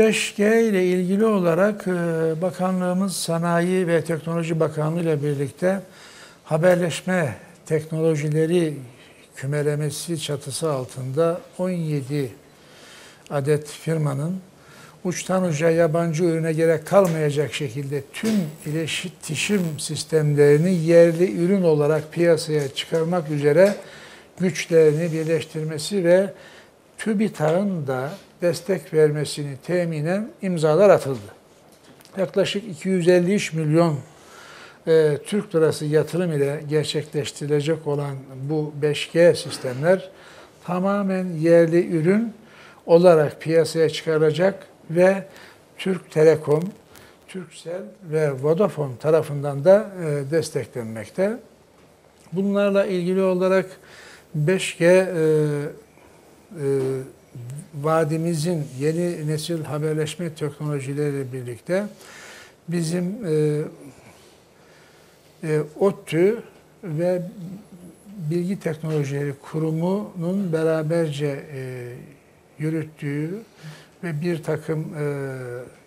5G ile ilgili olarak e, bakanlığımız Sanayi ve Teknoloji Bakanlığı ile birlikte haberleşme teknolojileri kümelemesi çatısı altında 17 adet firmanın uçtan uca yabancı ürüne gerek kalmayacak şekilde tüm iletişim sistemlerini yerli ürün olarak piyasaya çıkarmak üzere güçlerini birleştirmesi ve TÜBİTAK'ın da destek vermesini teminen imzalar atıldı. Yaklaşık 253 milyon e, Türk lirası yatırım ile gerçekleştirilecek olan bu 5G sistemler tamamen yerli ürün olarak piyasaya çıkarılacak ve Türk Telekom, Turkcell ve Vodafone tarafından da e, desteklenmekte. Bunlarla ilgili olarak 5G e, e, vadimizin yeni nesil haberleşme teknolojileriyle birlikte bizim e, e, ODTÜ ve Bilgi Teknolojileri Kurumu'nun beraberce e, yürüttüğü ve bir takım e,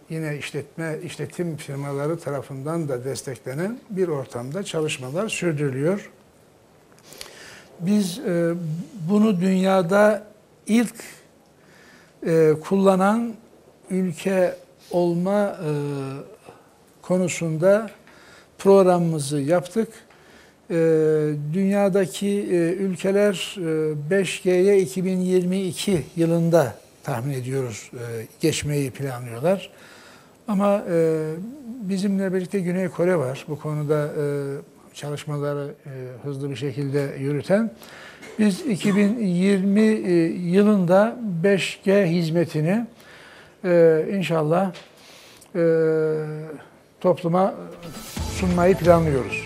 yine işletme işletim firmaları tarafından da desteklenen bir ortamda çalışmalar sürdürülüyor. Biz e, bunu dünyada ilk e, kullanan ülke olma e, konusunda programımızı yaptık. E, dünyadaki e, ülkeler e, 5G'ye 2022 yılında tahmin ediyoruz e, geçmeyi planlıyorlar. Ama e, bizimle birlikte Güney Kore var bu konuda e, çalışmaları e, hızlı bir şekilde yürüten. Biz 2020 e, yılında 5G hizmetini e, inşallah topluma sunmayı planlıyoruz.